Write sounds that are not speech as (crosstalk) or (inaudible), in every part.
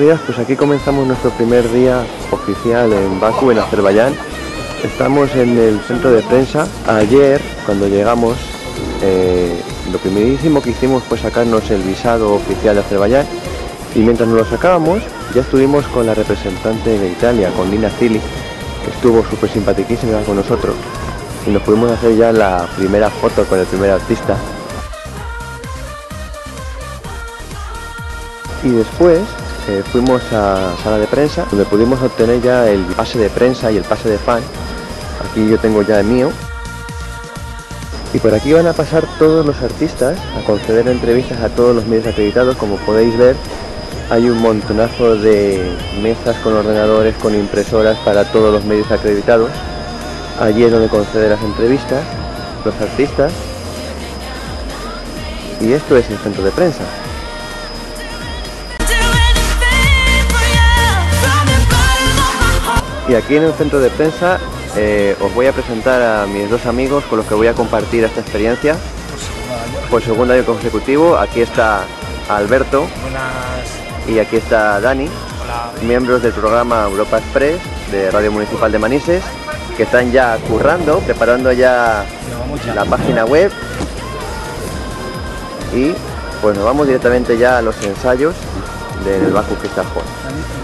pues aquí comenzamos nuestro primer día oficial en Bakú, en Azerbaiyán. Estamos en el centro de prensa. Ayer, cuando llegamos, eh, lo primerísimo que hicimos fue sacarnos el visado oficial de Azerbaiyán y mientras nos lo sacábamos ya estuvimos con la representante de Italia, con Nina Zili, que estuvo súper simpaticísima con nosotros y nos pudimos hacer ya la primera foto con el primer artista. Y después eh, fuimos a sala de prensa donde pudimos obtener ya el pase de prensa y el pase de fan. Aquí yo tengo ya el mío. Y por aquí van a pasar todos los artistas a conceder entrevistas a todos los medios acreditados. Como podéis ver, hay un montonazo de mesas con ordenadores, con impresoras para todos los medios acreditados. Allí es donde concede las entrevistas, los artistas. Y esto es el centro de prensa. Y aquí en el centro de prensa eh, os voy a presentar a mis dos amigos con los que voy a compartir esta experiencia por segundo año consecutivo. Aquí está Alberto Buenas. y aquí está Dani, Hola. miembros del programa Europa Express de Radio Municipal de Manises, que están ya currando, preparando ya la página web y pues nos vamos directamente ya a los ensayos del Baku Crystal Hall.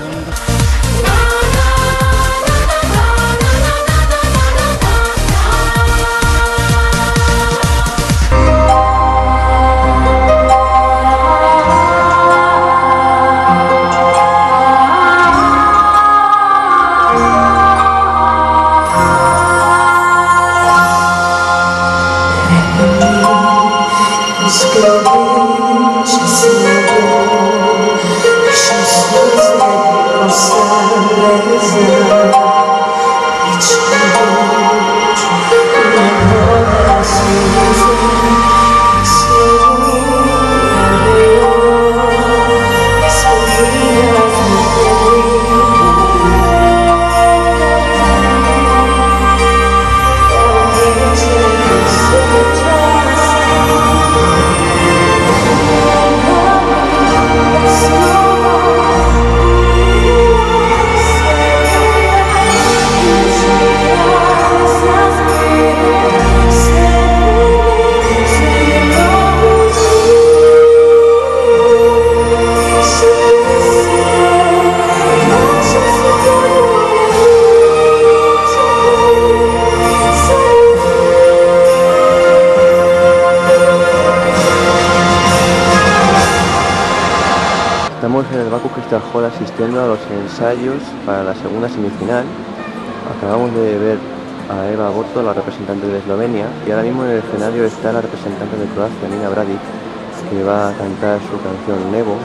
Hall asistiendo a los ensayos para la segunda semifinal. Acabamos de ver a Eva Boto, la representante de Eslovenia, y ahora mismo en el escenario está la representante de Croacia, Nina Bradic, que va a cantar su canción Nevo.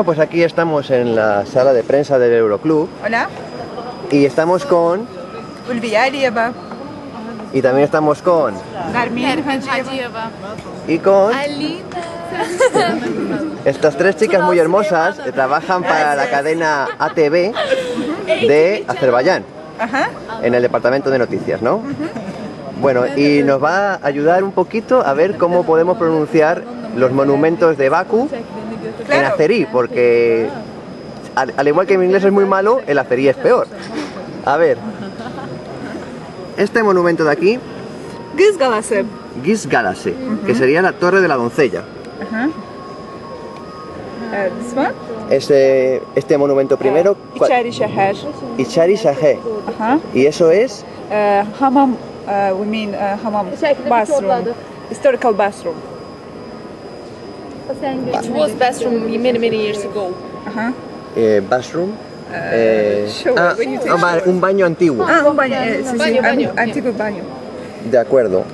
Bueno, pues aquí estamos en la sala de prensa del Euroclub. Hola, y estamos con Ulviya y también estamos con Garmin. Y con estas tres chicas muy hermosas que trabajan para la cadena ATV de Azerbaiyán Ajá. en el departamento de noticias, ¿no? Bueno, y nos va a ayudar un poquito a ver cómo podemos pronunciar los monumentos de Baku en Claro. azerí, porque al, al igual que mi inglés es muy malo, el azerí es peor. A ver, este monumento de aquí, Kız Galası. Gizgalase, que sería la torre de la doncella. Uh, this one. Este, este monumento primero, cua- İçeri şehir. Ichari Shahe, Aha. y eso es Uh, hamam, uh, we mean uh, hamam bathroom. Historical bathroom. It was bathroom many many years ago. Eh, bathroom, Eh, shower, ah, when you take ah, vale, un baño antiguo. Ah, un baño. eh, sí, sí, Baño, an- baño. antiguo baño. De acuerdo.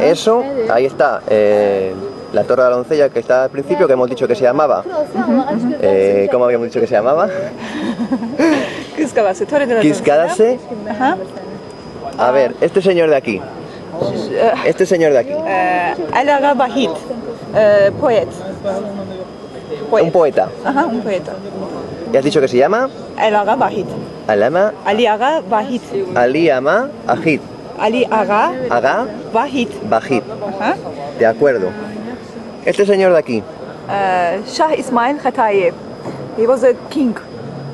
Eso, ahí está. eh, la torre de la doncella que está al principio, que hemos dicho que se llamaba. Eh, ¿Cómo habíamos dicho que se llamaba? (laughs) Kız Kalası, Torre de la Kisgadase. Ajá. A ver, este señor de aquí. Este señor de aquí. Eh, Alaga eh, poet. Un poeta. Ajá, un poeta. ¿Y has dicho que se llama? Alaga Vahid. Alama Ali Aga Vahid. Ali Ama Ajid. Ali Aga Aga Vahid. Bajid. Ajá. De acuerdo. Este señor de aquí. Eh, Shah Ismail Khatayev. He was a king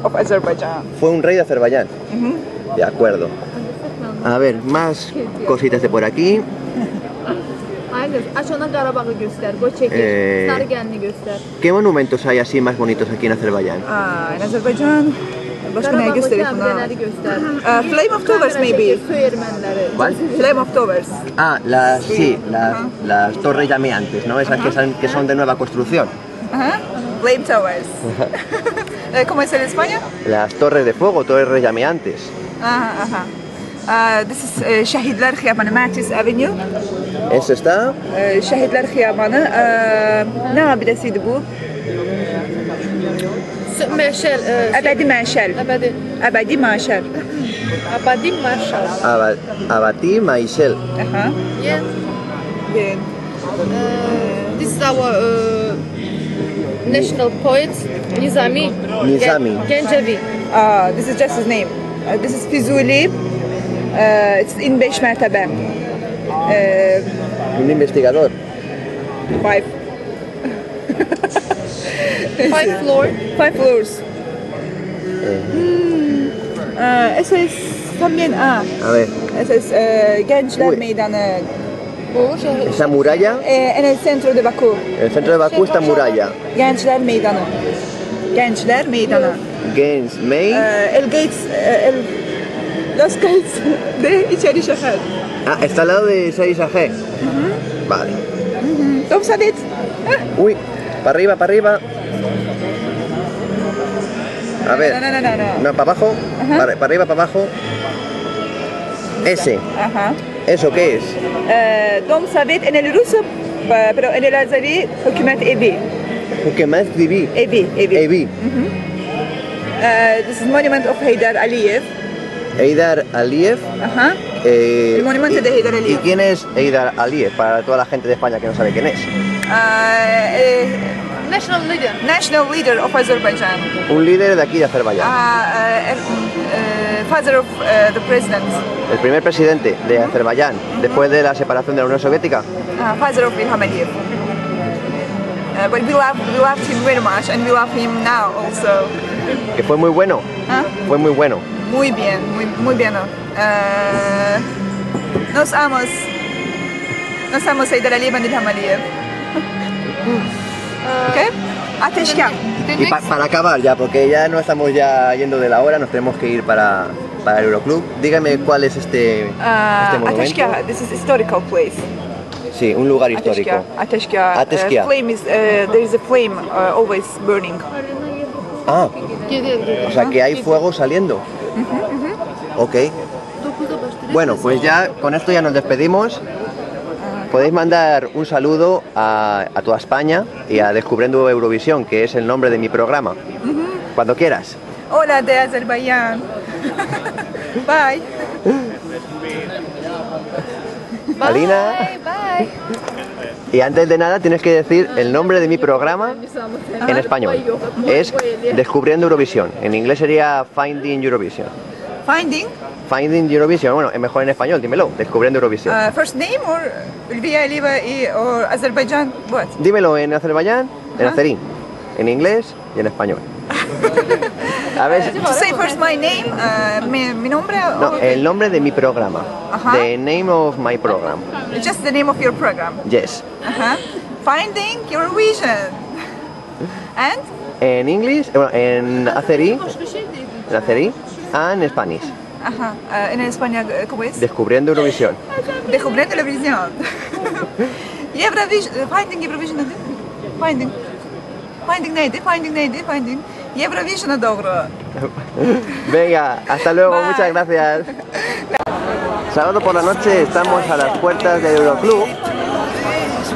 of Azerbaijan. Fue un rey de Azerbaiyán. De acuerdo. A ver, más cositas de por aquí. Aynen. Aç ona Qarabağı göstər. Qoy çəkir. Ee, Sarı gəlini göstər. ¿Qué monumentos hay así más bonitos aquí en Azerbaiyán? Aa, in Azerbaijan. Başka ne Qarabağdakı göstereyim buna? Uh, Flame of Towers maybe. ¿Cuál? Flame of Towers. Ah, las, sí, las, las torres llameantes, ¿no? Esas que son, que son de nueva construcción. Ajá. Flame Towers. (laughs) Eh, ¿Cómo es en España? Las torres de fuego, torres llameantes. Aha, aha. Uh, this is uh, Şehitler Xiyabanı, Mattis Avenue. Eso está. Uh, Şehitler Xiyabanı. Uh, ne abidesiydi bu? Su- Məşəl. ə, Əbədi Məşəl. Əbədi. Əbədi Məşəl. Abadi Marshall. Aba- Abati Maishel. Aha. Yeah. Then, Uh, this is our uh, national poet Nizami. Nizami. Gen- Gencevi. uh, this is just his name. Uh, this is Fizuli. Uh, it's in 5 mertebe. Uh, Un investigador. five. (laughs) Five floor. Five floors. Hmm. Uh, eso es también, ah, A ver, eso es uh, Gençler. Meydanı. Esa muralla, Eh, en el centro de Bakú. en el centro de Bakú está muralla. Gençler Meydanı. Gençler Meydanı. Gens May. Eh, el Gates, eh, el, los Gates de içeri şehir. Ah, está al lado de Sadi Sahé. Vale. Tom Sadet. Uy, para arriba, para arriba. A ver. No, no, no, no, no. Para abajo. Para, para arriba, para abajo. Ese. Ajá. ¿Eso qué es? Eh, Dom en el ruso, pero en el azeri hükümet evi. ¿Qué más viví? Evi, evi. Evi. Eh, this is monument of Heydar Aliyev. Eidar Aliyev. Ajá. eh, El monumento y- de Heydar ¿Y Aliyev. quién es Eidar Aliyev? Para toda la gente de España que no sabe quién es. Eh, eh, National leader. national leader of Azerbaijan. Un líder de aquí de Azerbaiyán. Ah, el, eh, father of the president. El primer presidente de Azerbaiyán después de la separación de la Unión Soviética. Ah, father of Ilham Aliyev. Uh, but we love, we loved him very much and we love him now also. Que fue muy bueno. Ah, Fue muy bueno. Muy bien, muy, muy bien. Eh, nos amos. Nos amos Heydar Aliyev and Ilham Aliyev. ¿Qué? Ateşkar. Y pa- para acabar ya, porque ya no estamos ya yendo de la hora, nos tenemos que ir para, para el Euroclub. Dígame cuál es este, este Uh, monumento. Ateşkar, this is historical place. Sí, un lugar histórico. Ateşkar. Ateşkar. Uh, flame is, uh, there is a flame uh, always burning. Ah, o sea que hay fuego saliendo. Ok. 9'da başlayır. Bueno, pues ya con esto ya nos despedimos. Podéis mandar un saludo a, a toda España y a Descubriendo Eurovisión, que es el nombre de mi programa. Cuando quieras. Hola de Azerbaiyán. (laughs) Bye. Alina. Bye. Y antes de nada tienes que decir el nombre de mi programa en español. Es Descubriendo Eurovisión. En inglés sería Finding Eurovision. Finding Finding Eurovision, bueno, es mejor en español, dímelo. Descubriendo Eurovisión. uh, first name or Ulviya Alieva y- or Azerbaijan? What? Dímelo en Azerbaiyán, en azerín, en inglés y en español. (laughs) A ver, say first my name, uh, mi, mi nombre, no, or el nombre de mi programa. Ajá. The name of my program. just the name of your program. Yes. Uh-huh. Finding Eurovision. And En inglés, bueno, en azerí, en azerí, and Spanish. Ajá. Uh, en España, uh, ¿cómo es? Descubriendo Eurovisión. Descubriendo Eurovisión. Eurovision, Finding Eurovision? Finding. Finding neydi? Finding neydi? Finding. Eurovision Dobro. (laughs) Venga, hasta luego, muchas gracias. Sábado por la noche estamos a las puertas del Euroclub,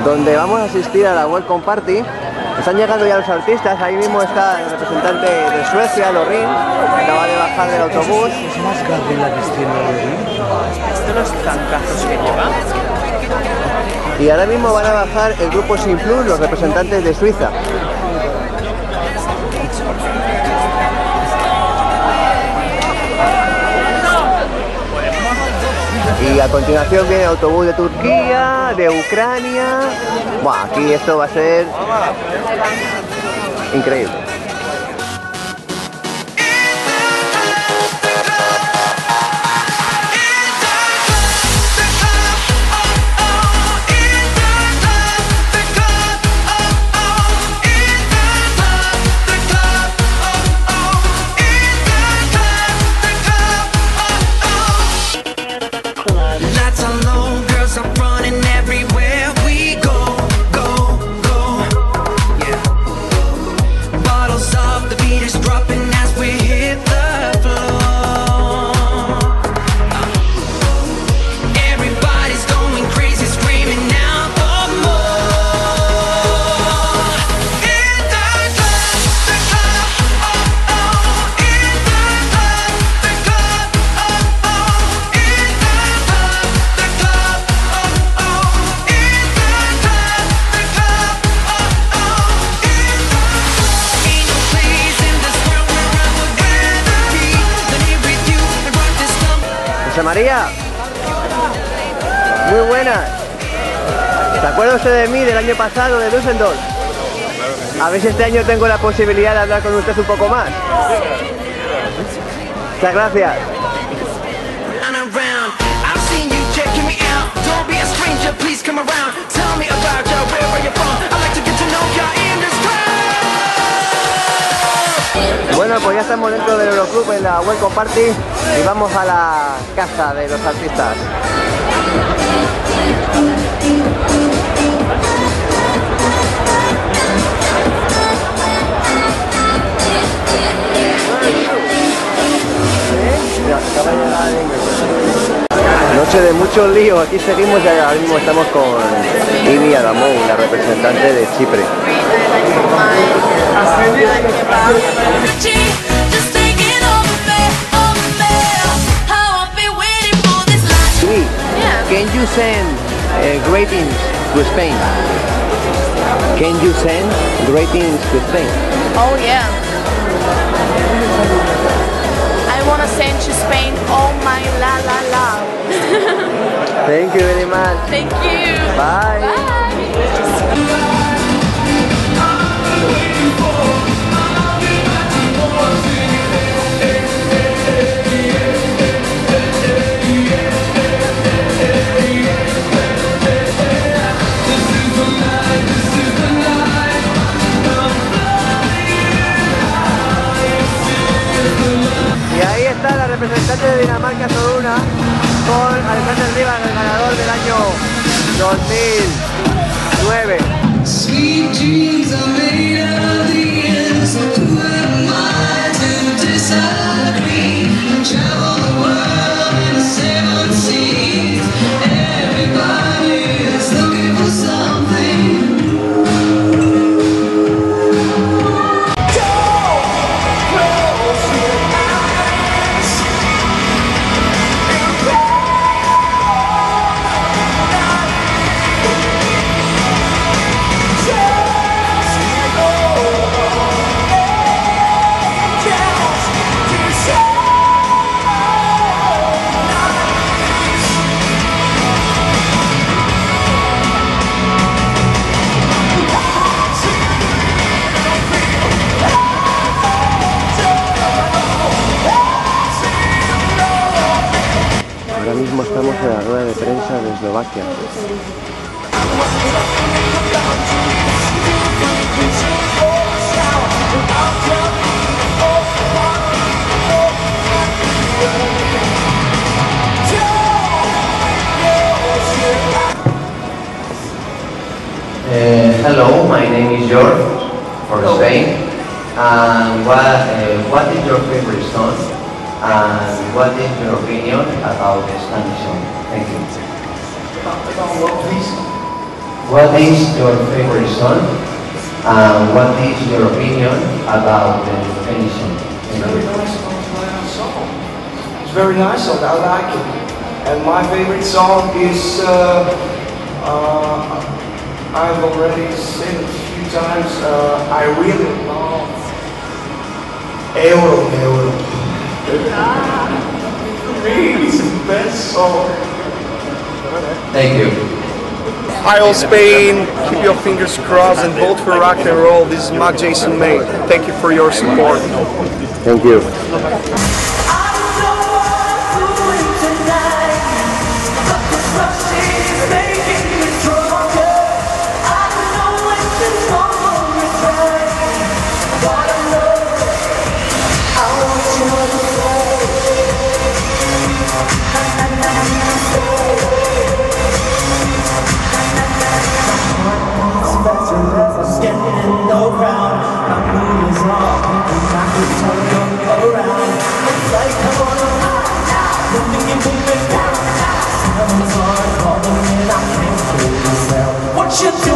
donde vamos a asistir a la Welcome Party. Están llegando ya los artistas, ahí mismo está el representante de Suecia, Lorin, acaba de bajar del autobús. ¿Es más grande la Lorin? los tancazos que lleva? Y ahora mismo van a bajar el grupo Sin Plus, los representantes de Suiza. Y a continuación viene autobús de Turquía, de Ucrania. Aquí esto va a ser increíble. De Düsseldorf? A ver si este año tengo la posibilidad de hablar con usted un poco más. Muchas gracias. Bueno, pues ya estamos dentro del Euroclub en la Welcome Party y vamos a la casa de los artistas. Noche de mucho lío, aquí seguimos y ahora mismo estamos con Ibi Adamou, la representante de Chipre. Yeah. can you send uh, greetings to Spain? Can you send greetings to Spain? Oh yeah. I wanna send to Spain all my la la la. Thank you very much. Thank you. Bye. Bye. La representante de Dinamarca Soluna con Alexander Rivas, el ganador del año 2009. Nice song. I like it. And my favorite song is. Uh, uh, I've already said it a few times. Uh, I really love Euro Euro. For me, it's the best song. Thank you. Hi all Spain, keep your fingers crossed and vote for rock and roll. This is Mark Jason May. Thank you for your support. Thank you. What you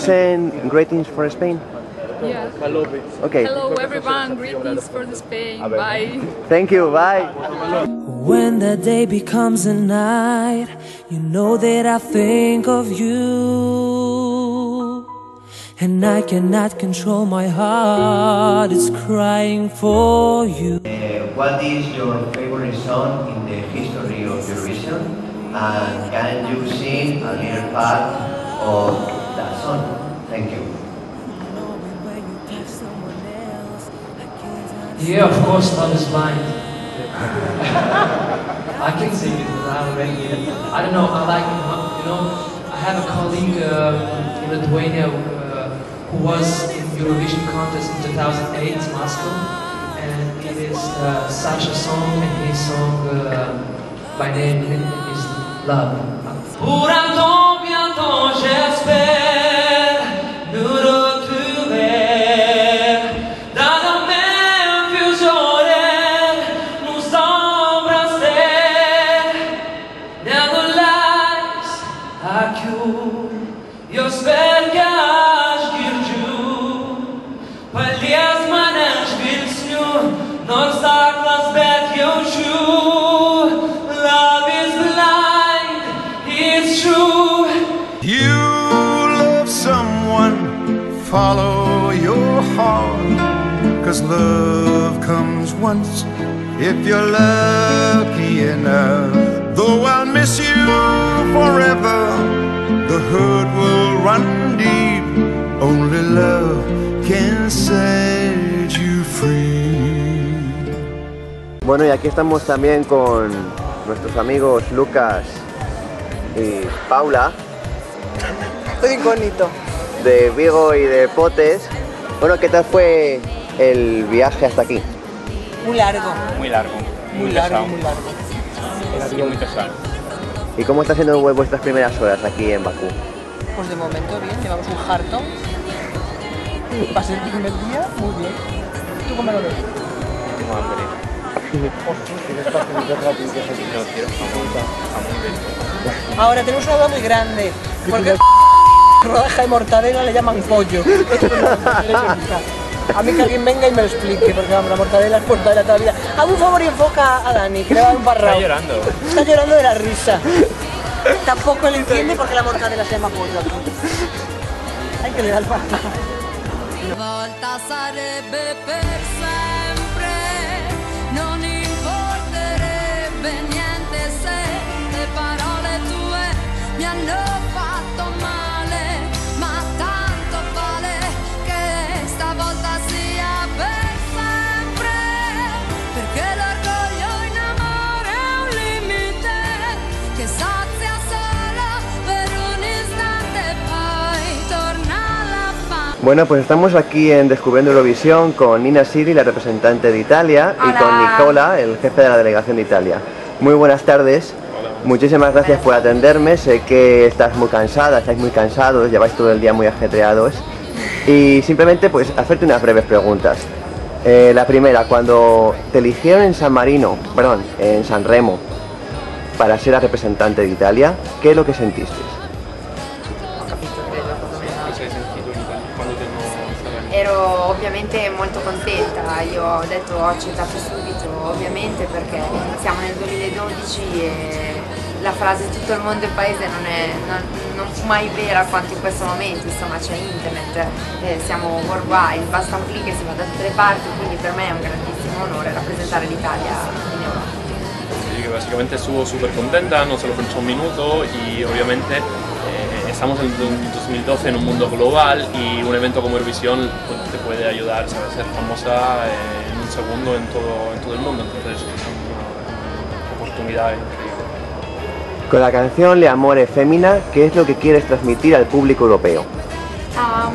send greetings for Spain? Yeah. Okay. Hello everyone, greetings for the Spain. Bye. Thank you. Bye. When the day becomes a night, you know that I think of you. And I cannot control my heart, it's crying for you. Uh, what is your favorite song in the history of Eurovision? And can you sing a little part of Yeah, of course, Love is Blind. I can sing it without already. I don't know, I like, you know, I have a colleague uh, in Lithuania uh, who was in Eurovision contest in 2008 Moscow, and it is uh, Sasha song, and his song uh, by name is Love. Follow your heart. Cause love comes once if you're lucky enough. Though I'll miss you forever, the hurt will run deep. Only love can set you free. Bueno, y aquí estamos también con nuestros amigos Lucas y Paula Soy incógnito. De Vigo y de Potes. Bueno, ¿qué tal fue el viaje hasta aquí? Muy largo. Muy largo. Muy largo, muy largo. Ha sido muy pesado. ¿Y cómo está siendo vu- vuestras primeras horas aquí en Bakú? pues de momento bien, llevamos un jarto. Va a ser el primer día, muy bien. ¿Tú cómo lo ves? Tengo hambre. (laughs) Ahora tenemos una duda muy grande, porque rodaja de mortadela le llaman pollo. Esto no lo quiero explicar. A mí que alguien venga y me lo explique, porque vamos, la mortadela es mortadela toda la vida. Haz un favor y enfoca a Dani, que le va a dar un barrao. Está llorando. Está llorando de la risa. Tampoco le entiende porque la mortadela se llama pollo aquí. Hay que le da el barrao. volta sarebbe per sempre, non importerebbe Bueno, pues estamos aquí en Descubriendo Eurovisión con Nina Siri, la representante de Italia, y con. Nicola, el jefe de la delegación de Italia. Muy buenas tardes. Muchísimas gracias por atenderme. Sé que estás muy cansada, estáis muy cansados, lleváis todo el día muy ajetreados. Y simplemente pues hacerte unas breves preguntas. Eh, la primera, cuando te eligieron en San Marino, perdón, en San Remo, para ser la representante de Italia, ¿qué es lo que sentiste? Ovviamente molto contenta, io ho detto ho accettato subito, ovviamente perché siamo nel 2012 e la frase tutto il mondo è paese non è non, non fu mai vera quanto in questo momento, insomma c'è internet, eh, siamo worldwide, basta un clic e si va da tutte le parti, quindi per me è un grandissimo onore rappresentare l'Italia in Europa. Sí, que básicamente estuvo súper contenta, no solo pensó un minuto y obviamente eh, estamos en el 2012 en un mundo global y un evento como Eurovisión pues, te puede ayudar ¿sabes? a ser famosa eh, en un segundo en todo, en todo el mundo, entonces es una oportunidad increíble. Con la canción Le Amore Femmina, ¿qué es lo que quieres transmitir al público europeo? Um,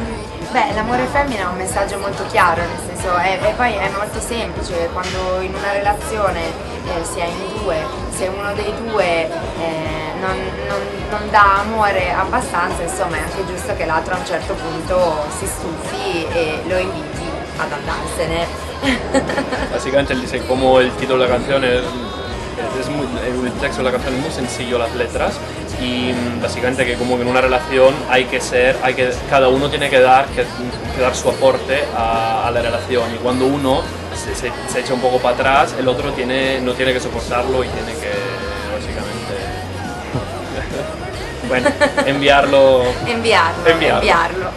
beh, l'amore femmina è un messaggio molto chiaro, nel senso, è- e poi è molto semplice, quando in una relazione eh, si è in due, se uno dei due eh, non, non- non dà amore abbastanza, insomma è anche giusto che l'altro a un certo punto si stufi e lo inviti ad andarsene. (laughs) Básicamente dice como el título de la canción es, es muy- el texto de la canción es muy sencillo, las letras y básicamente que como que en una relación hay que ser, hay que cada uno tiene que dar que, que dar su aporte a, a la relación y cuando uno se, se- se echa un poco para atrás, el otro tiene no tiene que soportarlo y tiene que bueno enviarlo Enviarlo, Enviarlo. enviarlo.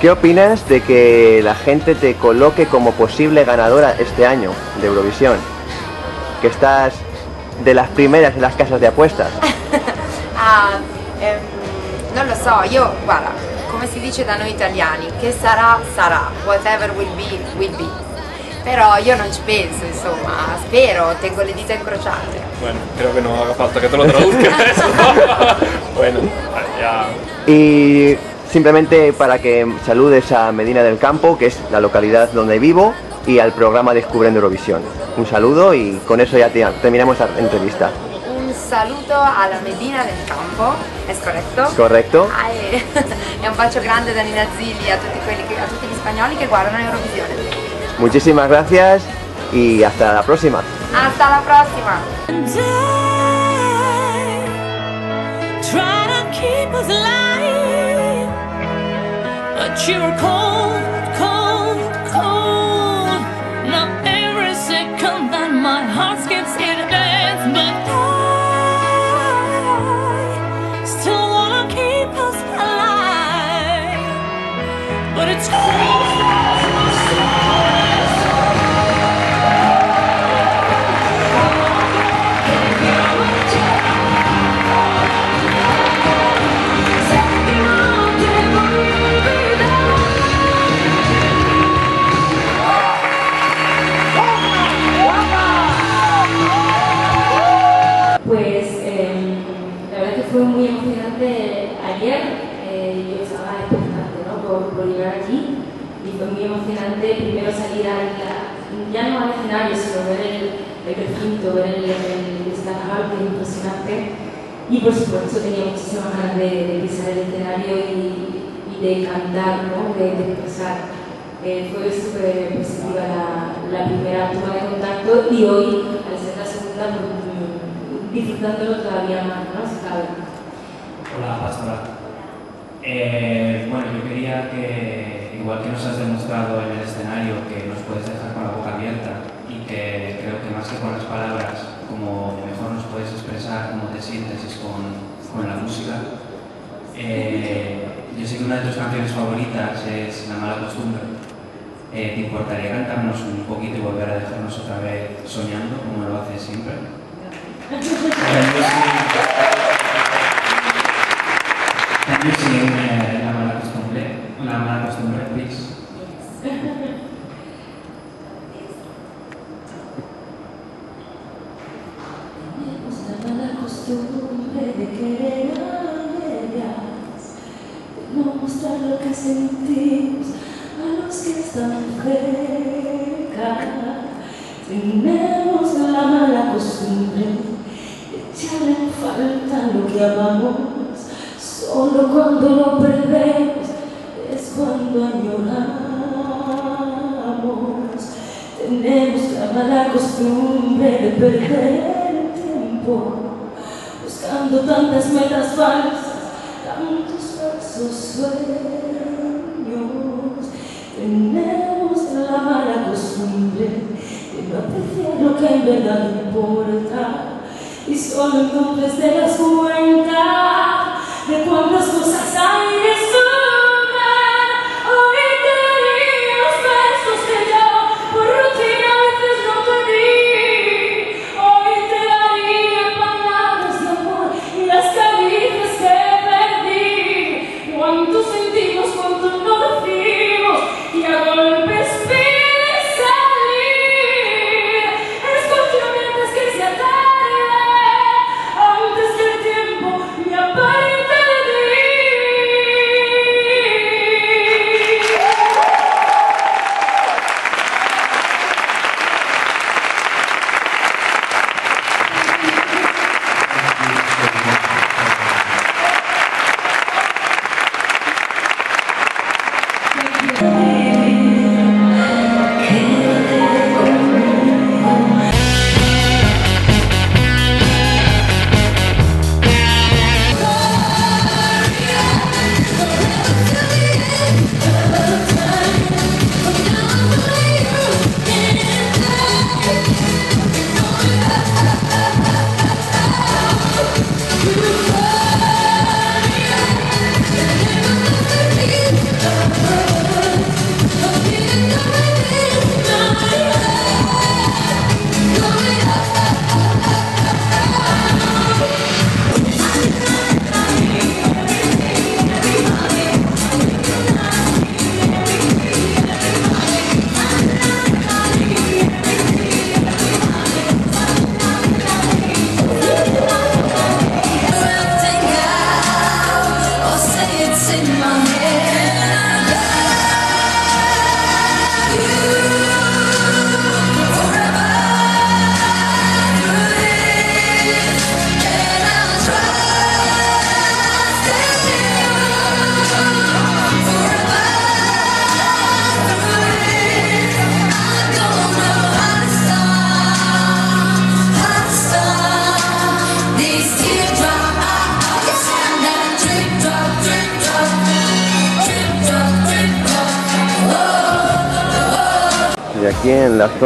¿Qué opinas de que la gente te coloque como posible ganadora este año de Eurovisión? Que estás de las primeras en las casas de apuestas. (laughs) Ah, ehm, non lo so, io guarda, come si dice da noi italiani, che sarà sarà, whatever will be will be. Però io non ci penso, insomma, spero, tengo le dita incrociate. Bueno creo que no haga falta que te lo traduzca eso (laughs) bueno ya Y simplemente para que saludes a Medina del Campo, que es la localidad donde vivo, y al programa Descubriendo Eurovisión. Un saludo y con eso ya te- terminamos la entrevista. Un saluto alla Medina del Campo, è corretto? Corretto? Ah, (laughs) e, e un bacio grande da Nina Zilli a tutti, quelli a tutti gli spagnoli che guardano Eurovisione. Muchísimas gracias y hasta la próxima. Hasta la prossima! Expectante ¿no? por, por llegar allí y fue muy emocionante primero salir al, ya no al escenario, sino ver el, el recinto, ver el, el Stadthaus, que es impresionante. Y por supuesto tenía muchísimas ganas de, de pisar el escenario y, y de cantar, ¿no? de, de expresar. Eh, fue súper positiva la, la primera toma de contacto y hoy, al ser la segunda, pues, disfrutándolo todavía más, ¿no? Hola, Pastora. Eh, bueno, yo quería que, igual que nos has demostrado en el escenario, que nos puedes dejar con la boca abierta y que creo que más que con las palabras, como mejor nos puedes expresar cómo te sientes y con, con la música. Eh, yo sé que una de tus canciones favoritas es La mala costumbre. Eh, ¿Te importaría cantarnos un poquito y volver a dejarnos otra vez soñando, como lo haces siempre? (laughs) Sing uh, La mala costumbre? La mala costumbre, please. (laughs) No mostrar lo que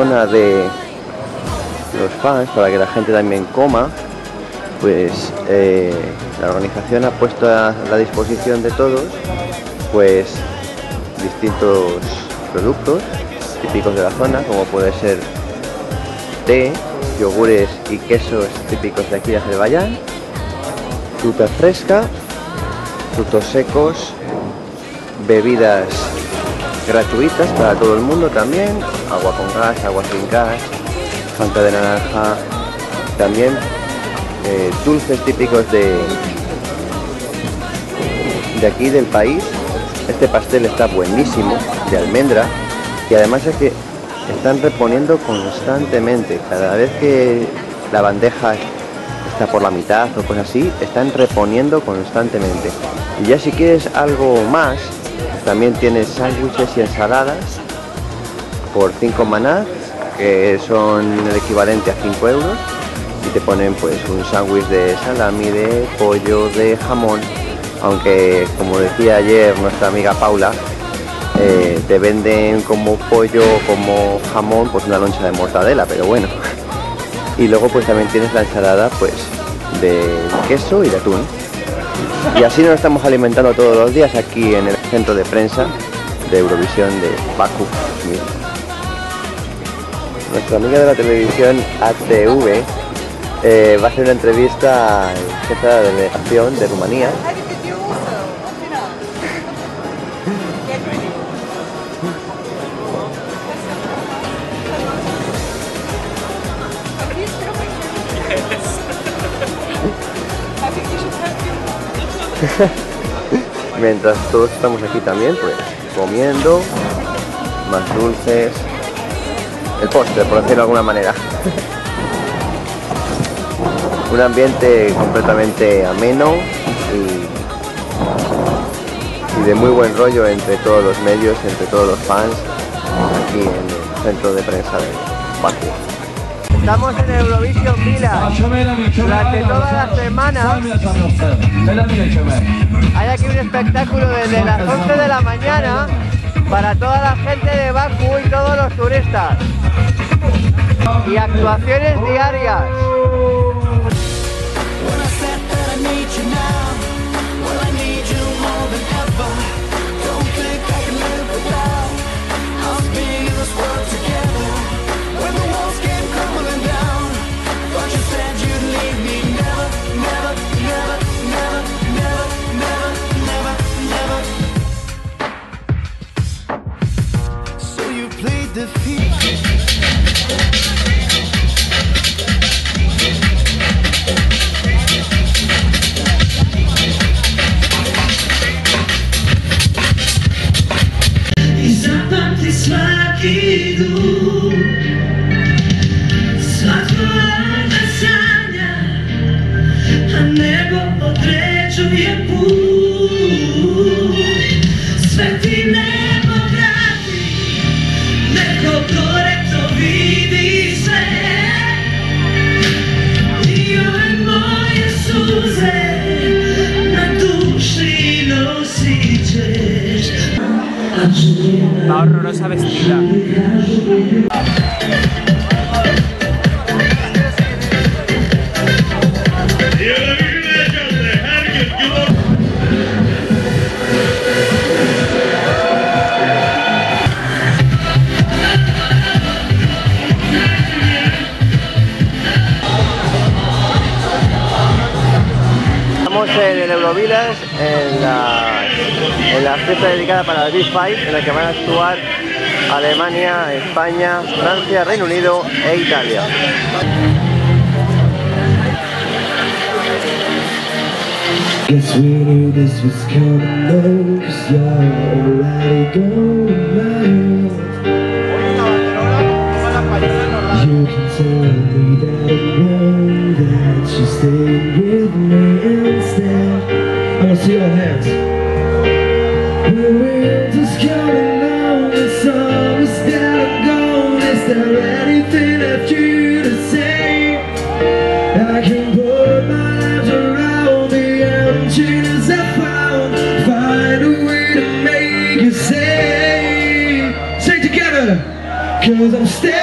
zona de los fans, para que la gente también coma, pues eh, la organización ha puesto a la disposición de todos pues distintos productos típicos de la zona, como puede ser té, yogures y quesos típicos de aquí de Azerbaiyán, fruta fresca, frutos secos, bebidas gratuitas para todo el mundo también, agua con gas, agua sin gas, fanta de naranja, también eh, dulces típicos de, de aquí del país. Este pastel está buenísimo, de almendra, y además es que están reponiendo constantemente. Cada vez que la bandeja está por la mitad o cosas así, están reponiendo constantemente. Y ya si quieres algo más, también tienes sándwiches y ensaladas por 5 manás, que son el equivalente a 5 euros. Y te ponen pues un sándwich de salami, de pollo, de jamón. Aunque como decía ayer nuestra amiga Paula, eh, te venden como pollo, como jamón, pues una loncha de mortadela, pero bueno. (laughs) Y luego pues también tienes la ensalada pues de queso y de atún. Y así nos estamos alimentando todos los días aquí en el centro de prensa de Eurovisión de Baku. Nuestra amiga de la televisión ATV eh, va a hacer una entrevista de la delegación de Rumanía. (laughs) Mientras todos estamos aquí también, pues comiendo, más dulces, el postre, por decirlo de alguna manera. (laughs) Un ambiente completamente ameno y, de muy buen rollo entre todos los medios, entre todos los fans, aquí en el centro de prensa de Baku. Estamos en Eurovision Village. Durante toda la semana hay aquí un espectáculo desde las 11 de la mañana para toda la gente de Bakú y todos los turistas. Y actuaciones diarias. batido. La horrorosa vestida. Estamos en el Eurovillage, en la, en la fiesta dedicada para el Big Five, en la que van a actuar Alemania, España, Francia, Reino Unido e Italia. This Cause I'm standing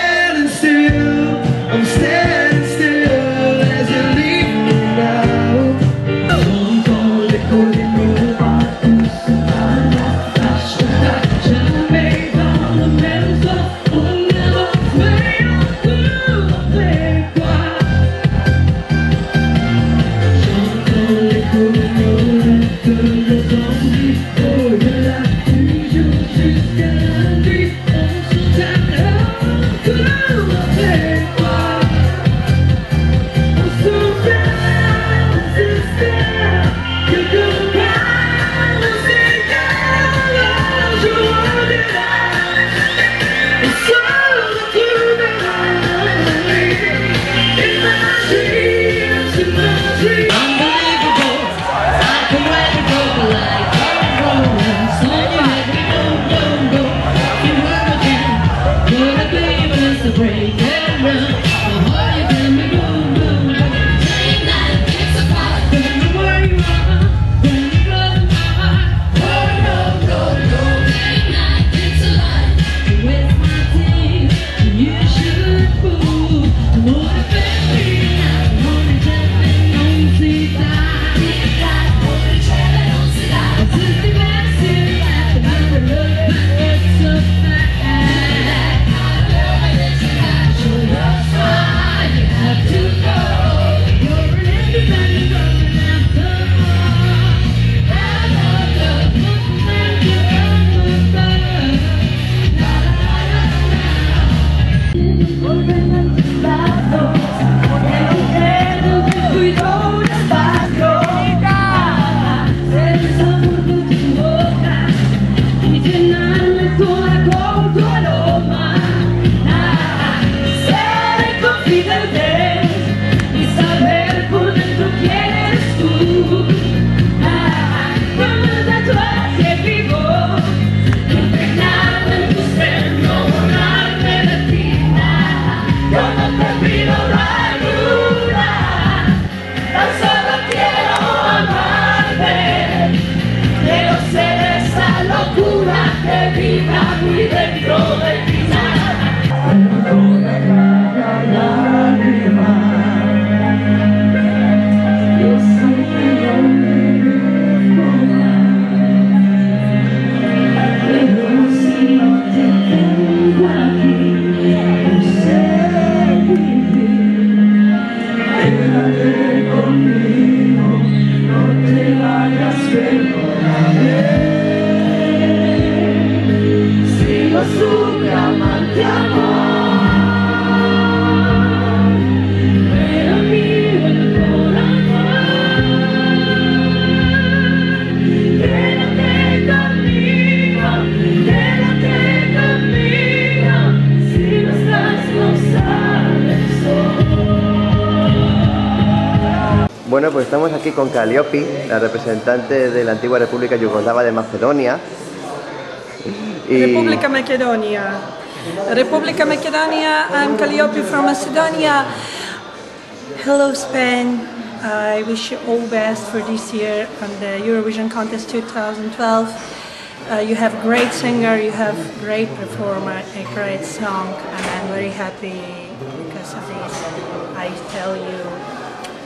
con Calliope, la representante de la antigua República Yugoslava de Macedonia. Y Republica Macedonia. Republica Macedonia, I'm Calliope from Macedonia. Hello Spain. I wish you all best for this year on the Eurovision Contest 2012. Uh, you have great singer, you have great performer, a great song, and I'm very happy because of this. I tell you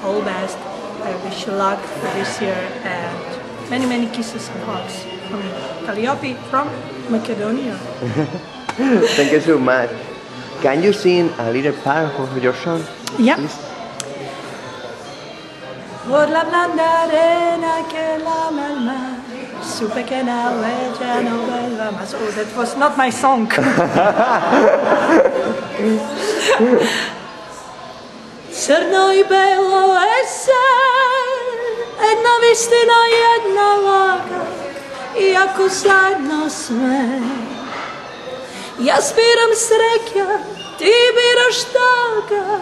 all best. You luck for this year and many, many kisses and hugs from Calliope from Macedonia. (laughs) thank you so much. Can you sing a little part of your song? Yeah. Por la blanda arena que lama el mar, supe que no vuelva más. Oh, that was not my song. Crno i belo je ser, jedna vistina, jedna laga, iako zajedno sve. Ja spiram sreća, ti biraš taga,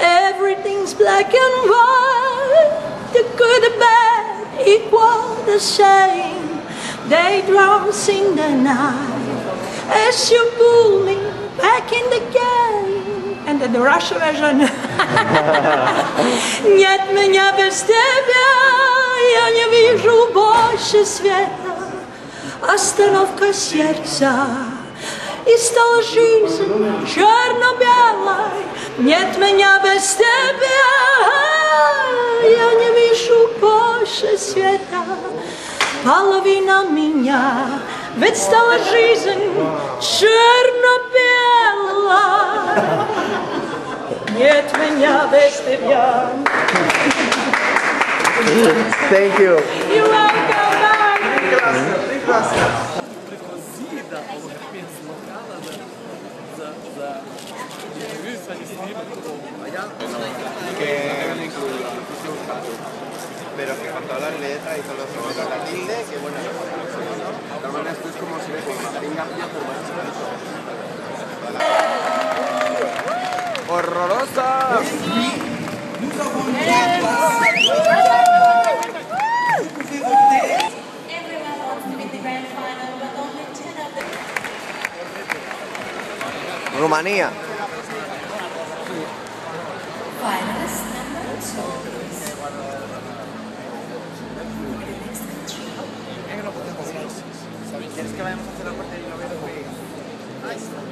everything's black and white, the good, the bad, equal, the same. They drums in the night, as you pull me back in the game. And the Russian version. (laughs) Нет меня без тебя, я не вижу больше света. Остановка сердца, и стала жизнь черно-белой. Нет меня без тебя, я не вижу больше света. Половина меня, ведь стала жизнь черно-белой. Thank you. You're welcome, bye. Pero que con todas las letras y con los que bueno, de todas maneras esto es como si le horrorosa. Rumanía. ¿Quieres que vayamos a hacer la parte de? Iceland.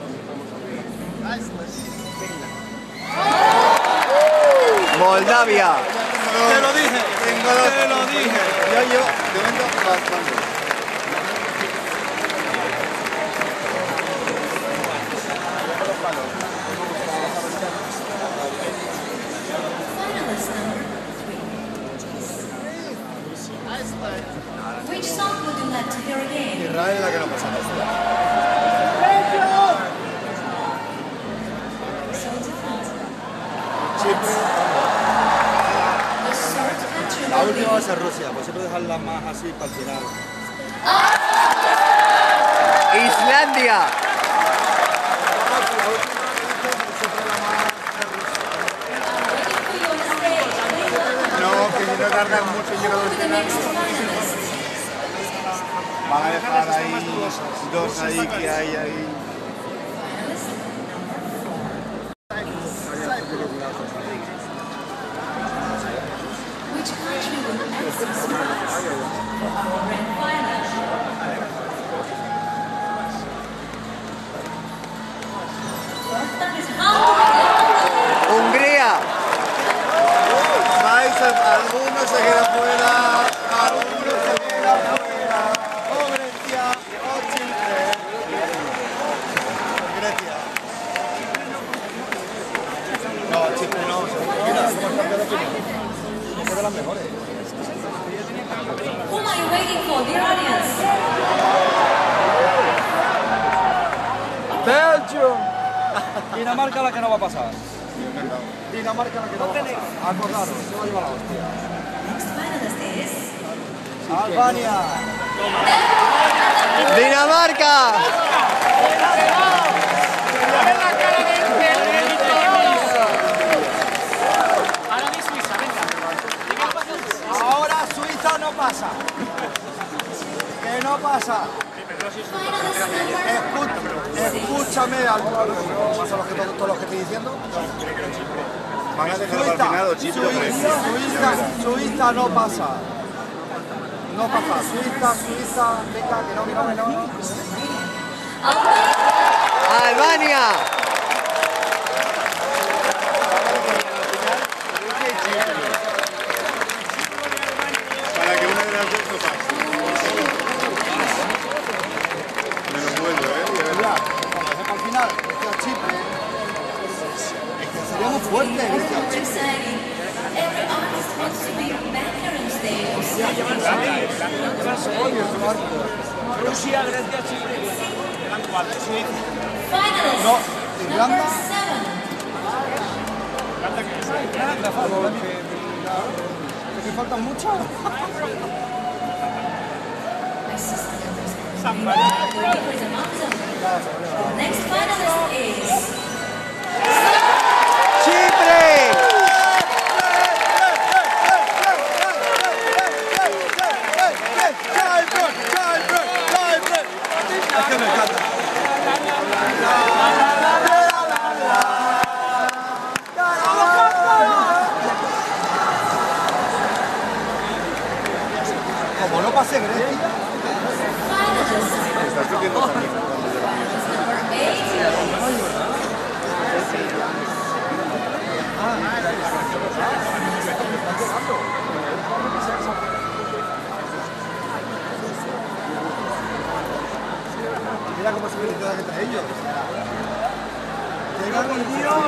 Iceland. Finland. Moldavia. Te lo dije, te lo dije. Yo, yo, yo bastante. Israel la que no pasa gracias Rusia, por siempre dejarla más así para el final. Islandia. No, que no tardan mucho llegado al final. Van a dejar ahí dos ahí que hay ahí.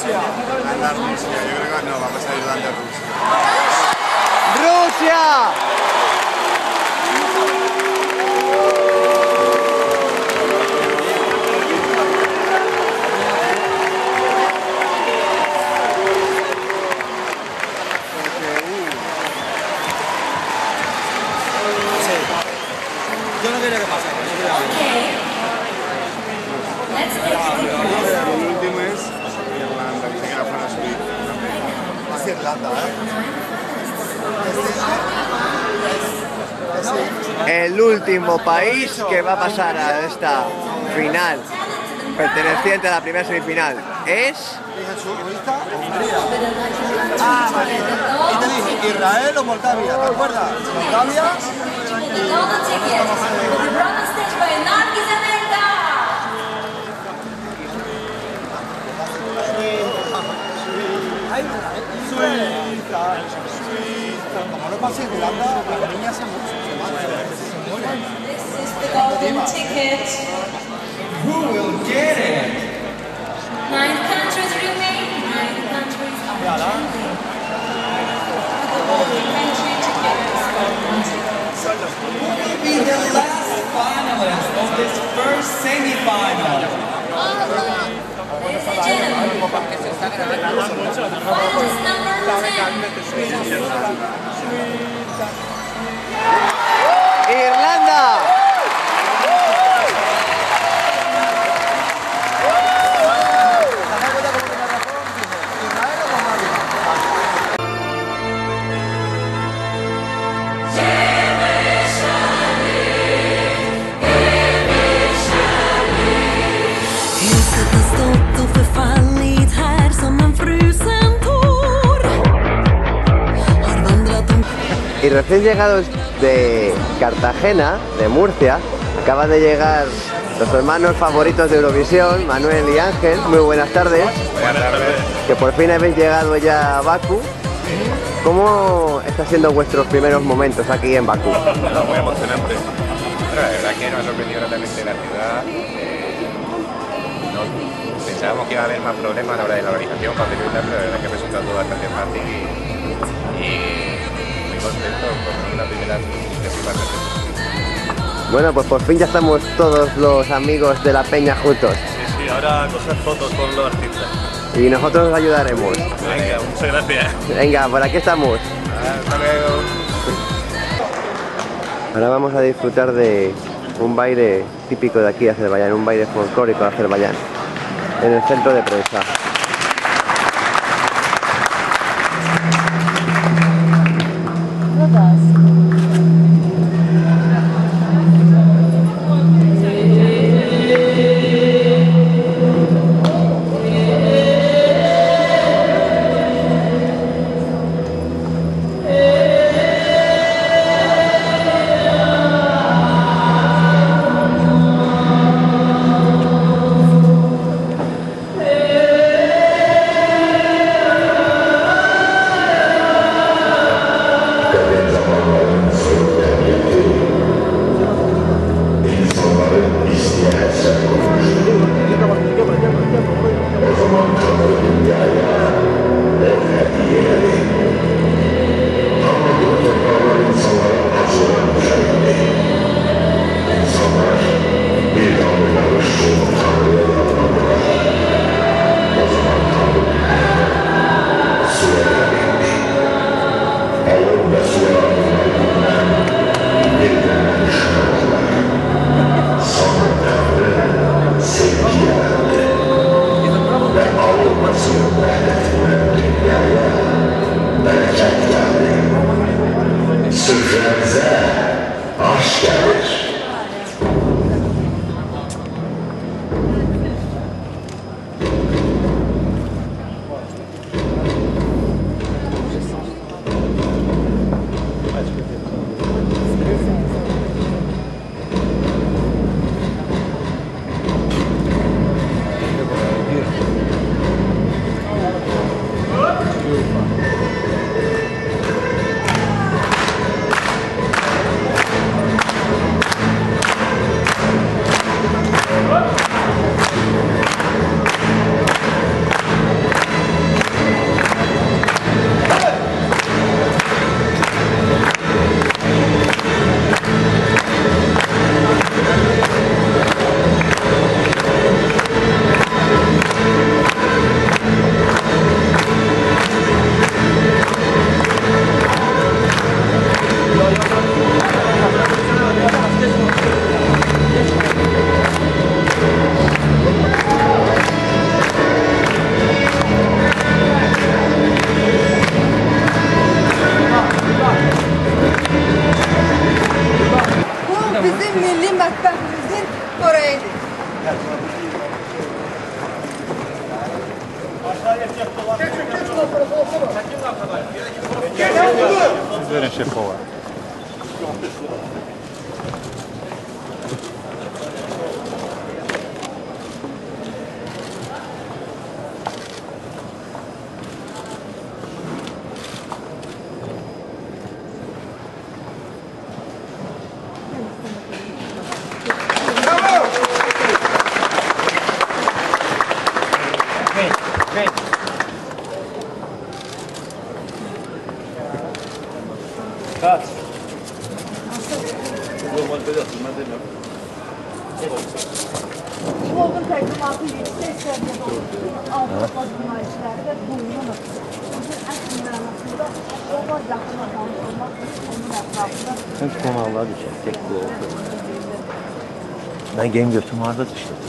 Rusia. Rusia, yo creo no, vamos a ir ¡Rusia! Último país que va a pasar a esta final perteneciente a la primera semifinal es. Y te dije Israel o Moldavia, ¿te acuerdas? Moldavia. Se muere. golden ticket. Who will get it? Nine countries remain. Nine countries are trending. The golden country to get this golden ticket. Who will be the last finalist of this first semi-final? Ladies and gentlemen, finalist number 10. Irlanda. Y recién llegados de Cartagena, de Murcia, acaban de llegar los hermanos favoritos de Eurovisión, Manuel y Ángel. Muy buenas tardes. Buenas tardes. Que por fin habéis llegado ya a Baku. ¿Cómo están siendo vuestros primeros momentos aquí en Baku? Bueno, muy emocionante. Pero la verdad que nos ha sorprendido gratamente la ciudad. eh, no- pensábamos que iba a haber más problemas a la hora de la organización para pero la verdad que resulta todo bastante fácil y, contento con la primera iniciativa que Bueno, pues por fin ya estamos todos los amigos de la peña juntos. Sí, sí, ahora coger fotos con los artistas. Y nosotros os ayudaremos. Venga, muchas gracias. Venga, por aquí estamos. Hasta luego. Ahora vamos a disfrutar de un baile típico de aquí de Azerbaiyán, un baile folclórico de Azerbaiyán, en el centro de prensa. Gen götüm vardı işte.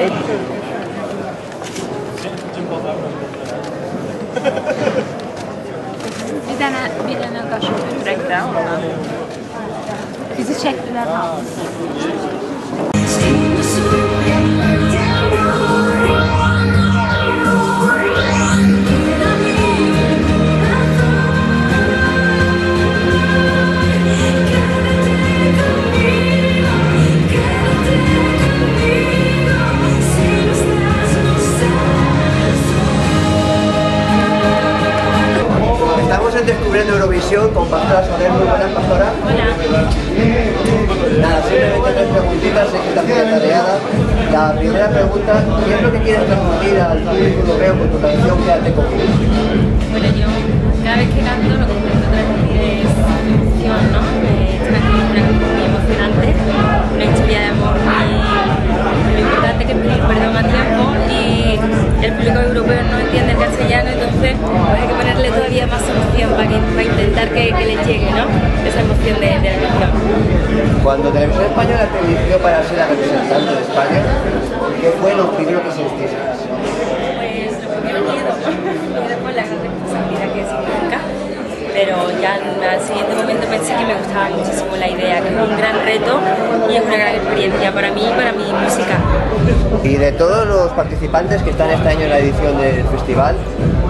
Evet. bir dənə bir dənə qaşıq götürək də ondan. Bizi çəkdilər hamısı. En Descubriendo Eurovisión con Pastora Soler. Muy buenas, Pastora. Nada, simplemente tres preguntitas, sé que está muy atareada. La primera pregunta, ¿qué es lo que quieres transmitir al público europeo con tu canción Quédate conmigo? Bueno, yo cada vez que canto lo que intento transmitir es emoción, ¿no? Eh, Es una canción muy emocionante, una historia de amor muy, muy importante que es pedir perdón a tiempo y el público europeo no entiende el castellano, entonces pues hay que ponerle todavía más emoción para, que, intentar que, que les llegue, ¿no? Esa emoción de, de la canción. Cuando Televisión Española te eligió para ser la representante de España, ¿qué fue lo primero que sentiste? Pues lo primero miedo, y después la gran responsabilidad que significa. Pero ya al siguiente momento pensé que me gustaba muchísimo la idea, que es un gran reto y es una gran experiencia para mí y para mi música. Y de todos los participantes que están este año en la edición del festival,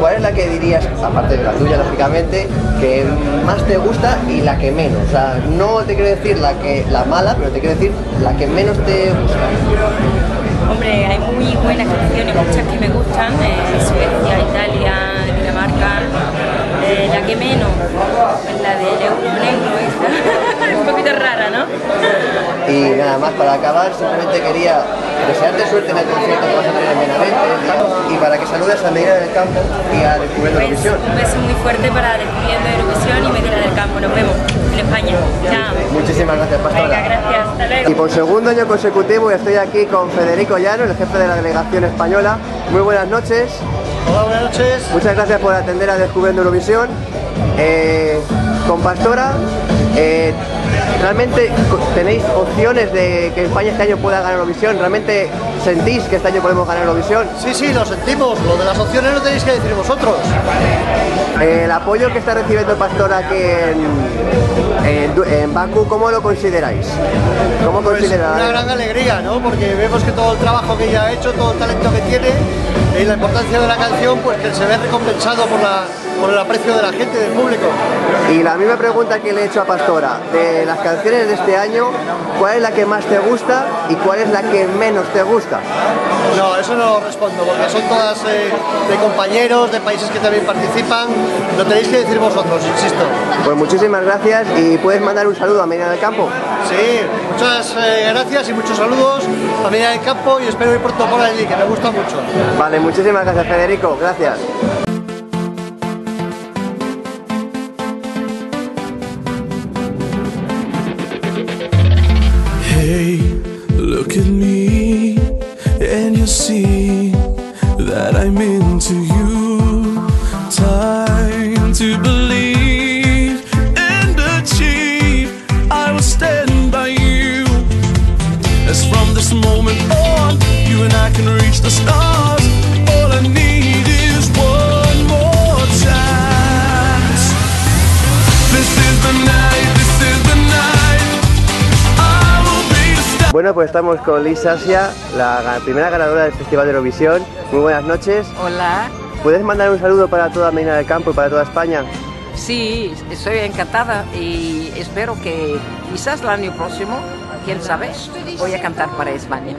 ¿cuál es la que dirías, aparte de la tuya lógicamente, que más te gusta y la que menos? O sea, no te quiero decir la que la mala, pero te quiero decir la que menos te gusta. Hombre, hay muy buenas canciones, muchas que me gustan, eh, Suecia, Italia. Eh, la que menos, es la del euro negro, esta. es (laughs) un poquito rara, ¿no? Y nada más para acabar, simplemente quería desearte suerte en el concierto que vas a tener en Benavente y para que saludes a Medina del Campo y a Descubriendo Eurovisión. Un beso muy fuerte para Descubriendo Eurovisión y Medina del Campo. Nos vemos en España. Chao. Muchísimas gracias, Pastora. Venga, gracias. Hasta luego. Y por segundo año consecutivo estoy aquí con Federico Llano, el jefe de la delegación española. Muy buenas noches. Hola, buenas noches. Muchas gracias por atender a Descubriendo Eurovisión. Eh, con Pastora, eh, ¿realmente tenéis opciones de que España este año pueda ganar Eurovisión? ¿Realmente sentís que este año podemos ganar Eurovisión? Sí, sí, lo sentimos. Lo de las opciones no tenéis que decir vosotros. El apoyo que está recibiendo Pastora aquí en, en, en Bakú, ¿cómo lo consideráis? ¿Cómo Pues consideráis? una gran alegría, ¿no? Porque vemos que todo el trabajo que ella ha hecho, todo el talento que tiene y la importancia de la canción, pues que se ve recompensado por, la, por el aprecio de la gente, del público. Y la misma pregunta que le he hecho a Pastora, de las canciones de este año, ¿cuál es la que más te gusta y cuál es la que menos te gusta? No, eso no lo respondo, porque son todas eh, de compañeros, de países que también participan, lo tenéis que decir vosotros, insisto. Pues muchísimas gracias y puedes mandar un saludo a Medina del Campo. Sí, muchas eh, gracias y muchos saludos a Medina del Campo y espero ir pronto por allí, que me gusta mucho. Vale, muchísimas gracias Federico, gracias. estamos con Liz Asia, la primera ganadora del Festival de Eurovisión. Muy buenas noches. Hola. ¿Puedes mandar un saludo para toda Medina del Campo y para toda España? Sí, estoy encantada y espero que quizás el año próximo, quién sabe, voy a cantar para España.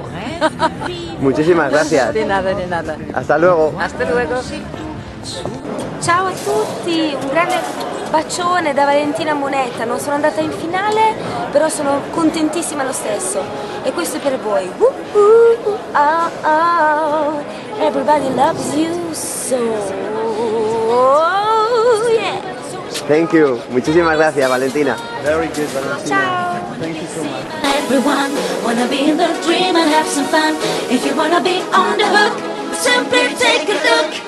Muchísimas gracias. De nada, de nada. Hasta luego. Hasta luego. Ciao a tutti, un grande bacione da Valentina Moneta, non sono andata in finale, però sono contentissima lo stesso. E questo è per voi. Ah, ah. Everybody loves you so. Oh, Thank you. Muchísimas gracias, Valentina. Very good, Valentina. Ciao. Thank you so much. Everyone wanna be in the dream and have some fun. If you wanna be on the hook, simply take a look.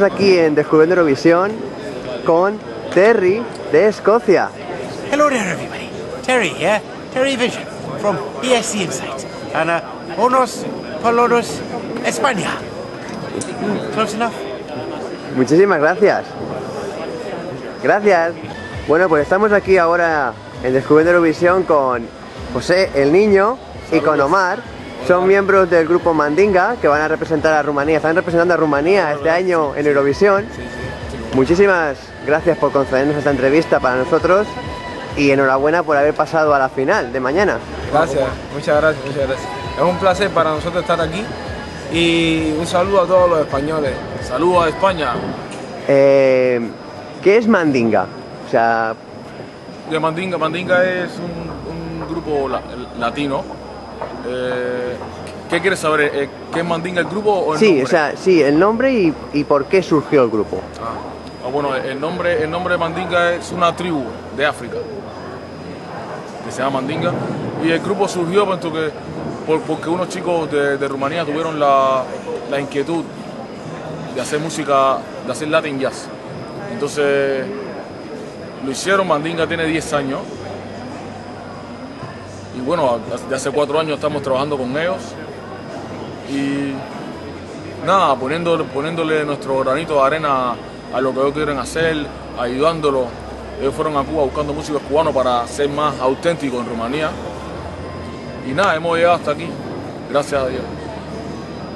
Estamos aquí en Descubriendo Eurovisión con Terry de Escocia. Hello there, everybody. Terry, yeah? Terry Vision from ESC Insight. And uh, unos polonos España. Close enough? Muchísimas gracias. Gracias. Bueno, pues estamos aquí ahora en Descubriendo Eurovisión con José el Niño y con Omar. Son miembros del grupo Mandinga que van a representar a Rumanía. Están representando a Rumanía este año en Eurovisión. Muchísimas gracias por concedernos esta entrevista para nosotros y enhorabuena por haber pasado a la final de mañana. Gracias, muchas gracias, muchas gracias. Es un placer para nosotros estar aquí y un saludo a todos los españoles. Saludos a España. Eh, ¿Qué es Mandinga? O sea, De Mandinga. Mandinga es un, un grupo la- latino. Eh, ¿Qué quieres saber? Eh, ¿Qué es Mandinga el grupo o el sí, nombre? o sea, sí, el nombre y, y por qué surgió el grupo. Ah, bueno, el nombre, el nombre de Mandinga es una tribu de África que se llama Mandinga y el grupo surgió puesto que, por- porque unos chicos de, de Rumanía tuvieron la, la inquietud de hacer música, de hacer Latin Jazz. Entonces lo hicieron, Mandinga tiene 10 años y bueno, de hace 4 años estamos trabajando con ellos y nada, poniéndole, poniéndole nuestro granito de arena a lo que ellos quieren hacer, ayudándolos. Ellos fueron a Cuba buscando músicos cubanos para ser más auténticos en Rumanía. Y nada, hemos llegado hasta aquí, gracias a Dios.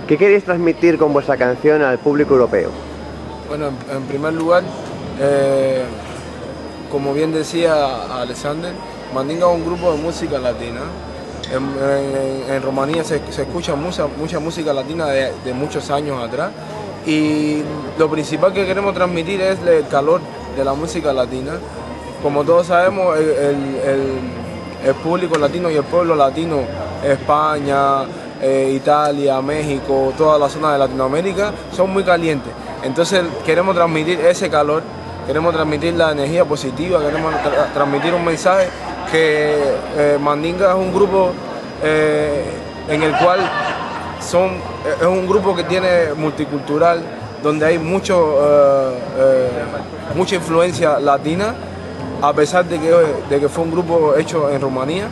¿Qué queréis transmitir con vuestra canción al público europeo? Bueno, en, en primer lugar, eh, como bien decía Alexander, Mandinga es un grupo de música latina. En, Rumanía se, se escucha mucha, mucha música latina de, de muchos años atrás y lo principal que queremos transmitir es el calor de la música latina. Como todos sabemos, el, el- el- público latino y el pueblo latino, España, eh, Italia, México, toda la zona de Latinoamérica, son muy calientes. Entonces queremos transmitir ese calor, queremos transmitir la energía positiva, queremos tra- transmitir un mensaje que eh, Mandinga es un grupo eh, en el cual son, es un grupo que tiene multicultural, donde hay mucho, eh, eh, mucha influencia latina, a pesar de que, de que fue un grupo hecho en Rumanía.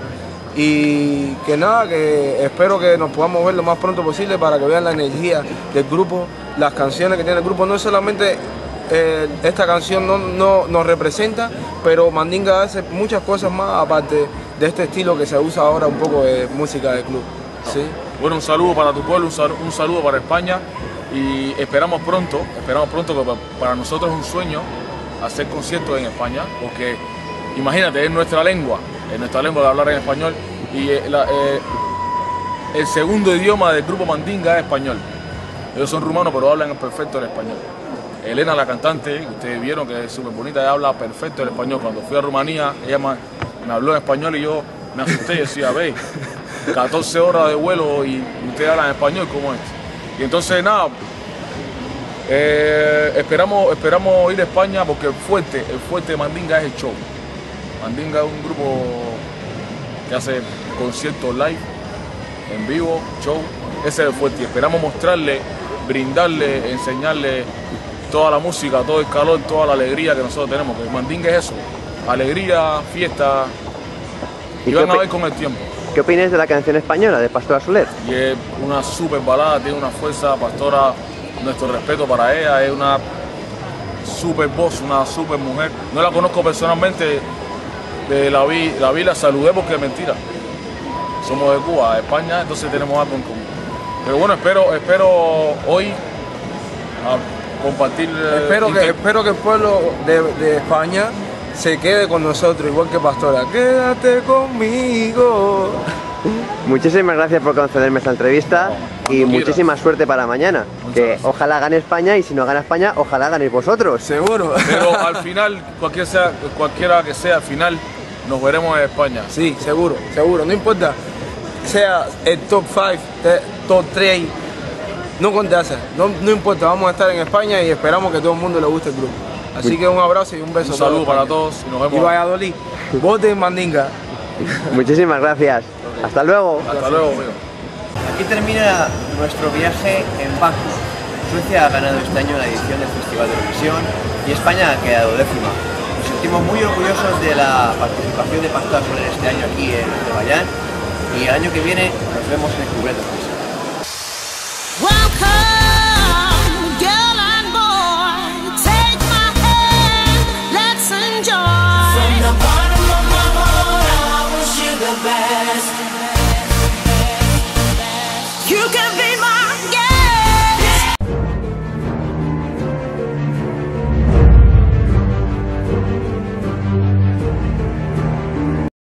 Y que nada, que espero que nos podamos ver lo más pronto posible para que vean la energía del grupo, las canciones que tiene el grupo. No solamente eh, esta canción no, no nos representa, pero Mandinga hace muchas cosas más aparte de este estilo que se usa ahora un poco de música de club. ¿sí? Bueno, un saludo para tu pueblo, un sal- un saludo para España y esperamos pronto, esperamos pronto que pa- para nosotros es un sueño hacer conciertos en España, porque imagínate, es nuestra lengua, es nuestra lengua de hablar en español y eh, eh, el segundo idioma del grupo Mandinga es español. Ellos son rumanos pero hablan perfecto el español. Elena, la cantante, ustedes vieron que es súper bonita, ella habla perfecto el español. Cuando fui a Rumanía, ella me, me habló en español y yo me asusté y decía, ve, 14 horas de vuelo y ustedes hablan español, ¿cómo es? Y entonces, nada, eh, esperamos, esperamos ir a España porque el fuerte, el fuerte de Mandinga es el show. Mandinga es un grupo que hace conciertos live, en vivo, show. Ese es el fuerte. Y esperamos mostrarle, brindarle, enseñarle toda la música, todo el calor, toda la alegría que nosotros tenemos. Que Mandinga es eso. Alegría, fiesta. Y, ¿Y van a ver con el tiempo. ¿Qué opináis de la canción española de Pastora Soler? Y es una super balada, tiene una fuerza, pastora, nuestro respeto para ella, es una super voz, una super mujer. No la conozco personalmente, de la vi, la vi, la saludé porque es mentira. Somos de Cuba, de España, entonces tenemos algo en común. Pero bueno, espero, espero hoy a compartir. eh, Espero que, espero que el pueblo de, de España se quede con nosotros, igual que Pastora. Quédate conmigo. Muchísimas gracias por concederme esta entrevista y muchísima suerte para mañana. Que ojalá gane España y si no gana España, ojalá ganéis vosotros. Seguro. (laughs) Pero al final, cualquier sea, cualquiera que sea, al final nos veremos en España. Sí, seguro, seguro. No importa sea el top 5, top 3, no contesta. No, no importa, vamos a estar en España y esperamos que todo el mundo le guste el grupo. Así que un abrazo y un beso. Un saludo para todos y nos vemos. Y Valladolid, voten Mandinga. Muchísimas gracias. Hasta luego. Hasta luego, amigo. Aquí termina nuestro viaje en Baku. Suecia ha ganado este año la edición del Festival de Eurovisión y España ha quedado décima. Nos sentimos muy orgullosos de la participación de Pastora Soler este año aquí en Azerbaiyán y el año que viene nos vemos en el Cubreto